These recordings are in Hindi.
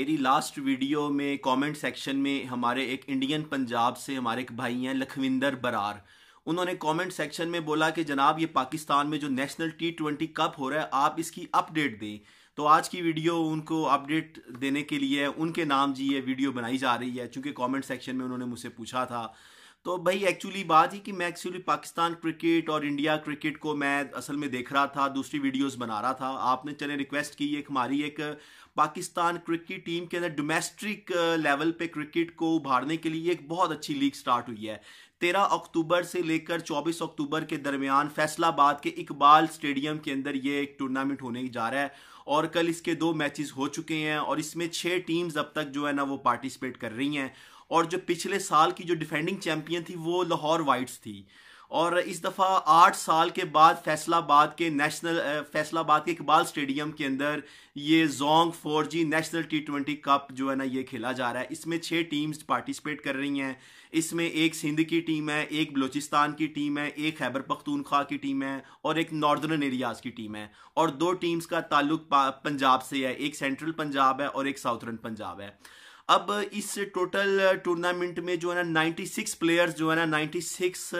मेरी लास्ट वीडियो में कमेंट सेक्शन में हमारे एक इंडियन पंजाब से हमारे एक भाई हैं, लखविंदर बरार। उन्होंने कमेंट सेक्शन में बोला कि, जनाब, ये पाकिस्तान में जो नेशनल टी ट्वेंटी कप हो रहा है, आप इसकी अपडेट दें। तो आज की वीडियो उनको अपडेट देने के लिए उनके नाम जी ये वीडियो बनाई जा रही है। चूँकि कॉमेंट सेक्शन में उन्होंने मुझसे पूछा था तो भाई एक्चुअली बात ही कि मैं एक्चुअली पाकिस्तान क्रिकेट और इंडिया क्रिकेट को मैं असल में देख रहा था, दूसरी वीडियोस बना रहा था। आपने चले रिक्वेस्ट की एक, हमारी एक पाकिस्तान क्रिकेट टीम के अंदर डोमेस्टिक लेवल पे क्रिकेट को उभारने के लिए एक बहुत अच्छी लीग स्टार्ट हुई है। तेरह अक्टूबर से लेकर चौबीस अक्टूबर के दरमियान फैसलाबाद के इकबाल स्टेडियम के अंदर ये एक टूर्नामेंट होने जा रहा है और कल इसके दो मैचेस हो चुके हैं और इसमें छह टीम्स अब तक जो है ना वो पार्टिसिपेट कर रही हैं। और जो पिछले साल की जो डिफेंडिंग चैंपियन थी, वो लाहौर वाइट्स थी। और इस दफ़ा आठ साल के बाद फैसलाबाद के नेशनल फैसलाबाद के इकबाल स्टेडियम के अंदर ये Jong four G national T twenty cup जो है ना, ये खेला जा रहा है। इसमें छः टीम्स पार्टिसिपेट कर रही हैं। इसमें एक सिंध की टीम है, एक बलूचिस्तान की टीम है, एक खैबर पख्तूनख्वा की टीम है और एक नॉर्दर्न एरियाज़ की टीम है। और दो टीम्स का ताल्लुक पंजाब से है। एक सेंट्रल पंजाब है और एक साउथर्न पंजाब है। अब इस टोटल टूर्नामेंट में जो है ना 96 प्लेयर्स जो है ना 96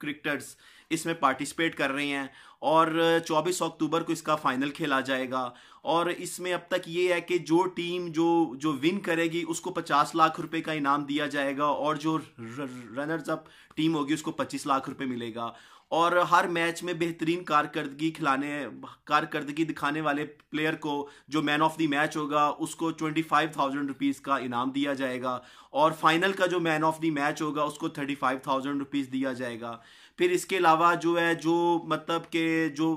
क्रिकेटर्स इसमें पार्टिसिपेट कर रहे हैं। और 24 अक्टूबर को इसका फाइनल खेला जाएगा। और इसमें अब तक ये है कि जो टीम जो जो विन करेगी, उसको 50 लाख रुपए का इनाम दिया जाएगा और जो रनर्स अप टीम होगी, उसको 25 लाख रुपए मिलेगा। और हर मैच में बेहतरीन कारकर्दगी खिलाने, कारकर्दगी दिखाने वाले प्लेयर को जो मैन ऑफ़ द मैच होगा, उसको ट्वेंटी फाइव थाउज़ेंड रुपीज़ का इनाम दिया जाएगा। और फाइनल का जो मैन ऑफ़ द मैच होगा, उसको थर्टी फाइव थाउज़ेंड रुपीज़ दिया जाएगा। फिर इसके अलावा जो है, जो मतलब के जो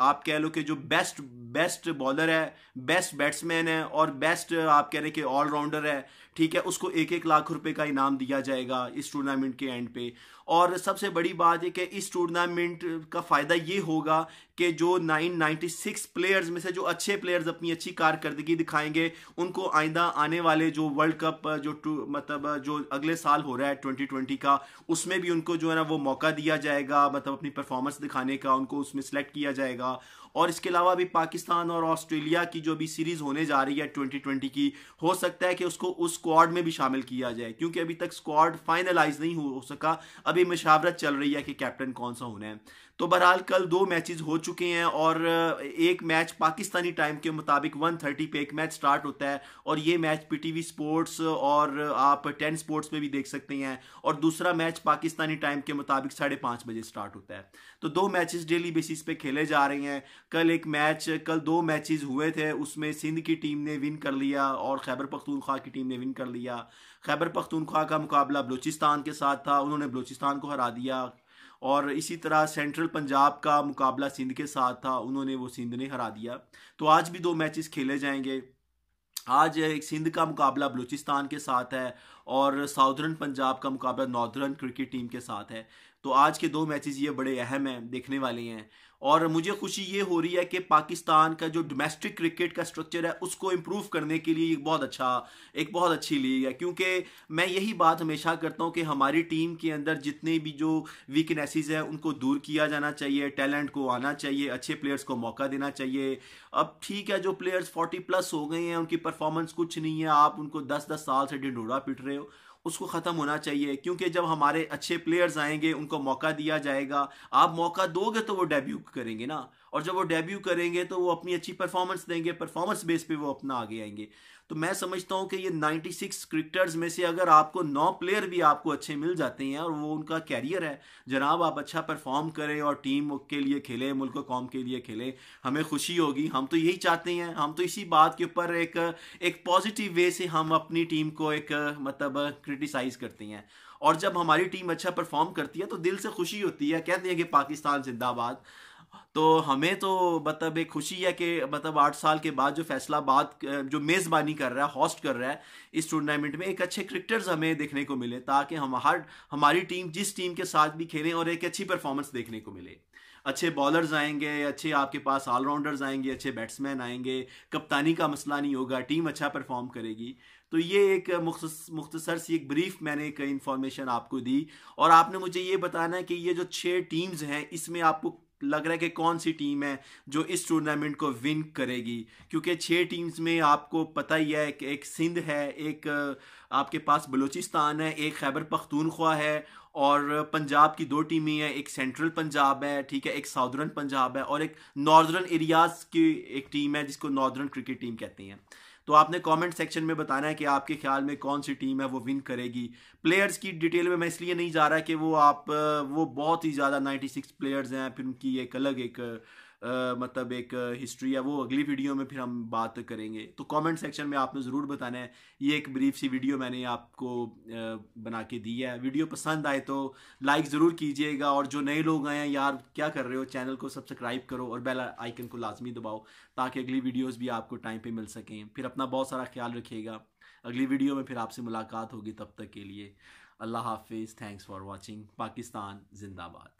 आप कह लो कि जो बेस्ट बेस्ट बॉलर है बेस्ट बैट्समैन है और बेस्ट आप कह रहे कि ऑलराउंडर है, ठीक है, उसको एक एक लाख रुपए का इनाम दिया जाएगा इस टूर्नामेंट के एंड पे। और सबसे बड़ी बात है कि इस टूर्नामेंट का फ़ायदा ये होगा कि जो 996 प्लेयर्स में से जो अच्छे प्लेयर्स अपनी अच्छी कारकर्दगी दिखाएँगे, उनको आइंदा आने वाले जो वर्ल्ड कप जो मतलब जो अगले साल हो रहा है 2020 का, उसमें भी उनको जो है ना वो मौका दिया जाएगा मतलब अपनी परफॉर्मेंस दिखाने का, उनको उसमें सेलेक्ट किया जाएगा। और इसके अलावा भी पाकिस्तान और ऑस्ट्रेलिया की जो भी सीरीज़ होने जा रही है 2020 की, हो सकता है कि उसको उस स्क्वाड में भी शामिल किया जाए, क्योंकि अभी तक स्क्वाड फाइनलाइज नहीं हो सका। अभी मशावरत चल रही है कि कैप्टन कौन सा होना है। तो बहरहाल कल दो मैचेस हो चुके हैं और एक मैच पाकिस्तानी टाइम के मुताबिक 1:30 पे एक मैच स्टार्ट होता है और ये मैच पीटीवी स्पोर्ट्स और आप टेन स्पोर्ट्स में भी देख सकते हैं और दूसरा मैच पाकिस्तानी टाइम के मुताबिक साढ़े पाँच बजे स्टार्ट होता है। तो दो मैचेस डेली बेसिस पे खेले जा रहे हैं। कल एक मैच, कल दो मैचेस हुए थे, उसमें सिंध की टीम ने विन कर लिया और खैबर पख्तूनख्वा की टीम ने विन कर लिया। खैबर पख्तूनख्वा का मुकाबला बलूचिस्तान के साथ था, उन्होंने बलूचिस्तान को हरा दिया। और इसी तरह सेंट्रल पंजाब का मुकाबला सिंध के साथ था, उन्होंने वो सिंध ने हरा दिया। तो आज भी दो मैचेस खेले जाएँगे। आज एक सिंध का मुकाबला बलूचिस्तान के साथ है और साउदर्न पंजाब का मुकाबला नॉर्दर्न क्रिकेट टीम के साथ है। तो आज के दो मैचेस ये बड़े अहम हैं, देखने वाले हैं। और मुझे खुशी ये हो रही है कि पाकिस्तान का जो डोमेस्टिक क्रिकेट का स्ट्रक्चर है, उसको इम्प्रूव करने के लिए एक बहुत अच्छा एक बहुत अच्छी लीग है। क्योंकि मैं यही बात हमेशा करता हूँ कि हमारी टीम के अंदर जितने भी जो वीकनेसेस हैं, उनको दूर किया जाना चाहिए टैलेंट को आना चाहिए, अच्छे प्लेयर्स को मौका देना चाहिए। अब ठीक है, जो प्लेयर्स फोर्टी प्लस हो गए हैं, उनकी परफॉर्मेंस कुछ नहीं है। आप उनको दस दस साल से ढिंडोरा पिट रहे हो, उसको ख़त्म होना चाहिए। क्योंकि जब हमारे अच्छे प्लेयर्स आएँगे, उनको मौका दिया जाएगा। आप मौका दोगे तो वो डेब्यू करेंगे ना। और जब वो डेब्यू करेंगे तो वो अपनी अच्छी परफॉर्मेंस देंगे परफॉर्मेंस बेस पे वो अपना आगे आएँगे। तो मैं समझता हूँ कि ये 96 क्रिकेटर्स में से अगर आपको नौ प्लेयर भी आपको अच्छे मिल जाते हैं और वो उनका कैरियर है, जनाब आप अच्छा परफॉर्म करें और टीम के लिए खेलें, मुल्क कौम के लिए खेलें, हमें खुशी होगी। हम तो यही चाहते हैं, हम तो इसी बात के ऊपर एक एक पॉजिटिव वे से हम अपनी टीम को एक मतलब क्रिटिसाइज करते हैं। और जब हमारी टीम अच्छा परफॉर्म करती है तो दिल से खुशी होती है, कहते हैं कि पाकिस्तान जिंदाबाद। तो हमें तो मतलब एक खुशी है कि मतलब आठ साल के बाद जो फैसला फैसलाबाद जो मेज़बानी कर रहा है होस्ट कर रहा है, इस टूर्नामेंट में एक अच्छे क्रिकेटर्स हमें देखने को मिले, ताकि हम हर, हमारी टीम जिस टीम के साथ भी खेलें और एक अच्छी परफॉर्मेंस देखने को मिले। अच्छे बॉलर्स आएँगे, अच्छे आपके पास ऑलराउंडर्स आएँगे, अच्छे बैट्समैन आएँगे, कप्तानी का मसला नहीं होगा टीम अच्छा परफॉर्म करेगी। तो ये एक मुख्तसर सी एक ब्रीफ मैंने एक इन्फॉर्मेशन आपको दी, और आपने मुझे ये बताना है कि ये जो छः टीम्स हैं, इसमें आपको लग रहा है कि कौन सी टीम है जो इस टूर्नामेंट को विन करेगी? क्योंकि छः टीम्स में आपको पता ही है कि एक सिंध है, एक आपके पास बलूचिस्तान है, एक खैबर पख्तूनख्वा है और पंजाब की दो टीमें हैं एक सेंट्रल पंजाब है, ठीक है, एक साउदर्न पंजाब है और एक नॉर्दर्न एरियाज़ की एक टीम है जिसको नॉर्दर्न क्रिकेट टीम कहते हैं। तो आपने कमेंट सेक्शन में बताना है कि आपके ख्याल में कौन सी टीम है, वो विन करेगी। प्लेयर्स की डिटेल में मैं इसलिए नहीं जा रहा कि वो आप, वो बहुत ही ज़्यादा 96 प्लेयर्स हैं, फिर उनकी एक अलग एक मतलब एक हिस्ट्री है वो अगली वीडियो में फिर हम बात करेंगे। तो कमेंट सेक्शन में आपने ज़रूर बताना है। ये एक ब्रीफ सी वीडियो मैंने आपको बना के दी है। वीडियो पसंद आए तो लाइक ज़रूर कीजिएगा और जो नए लोग आए हैं, यार क्या कर रहे हो? चैनल को सब्सक्राइब करो और बेल आइकन को लाजमी दबाओ ताकि अगली वीडियोज़ भी आपको टाइम पर मिल सकें। फिर अपना बहुत सारा ख्याल रखिएगा। अगली वीडियो में फिर आपसे मुलाकात होगी तब तक के लिए। अल्लाह हाफिज़। थैंक्स फॉर वॉचिंग पाकिस्तान जिंदाबाद।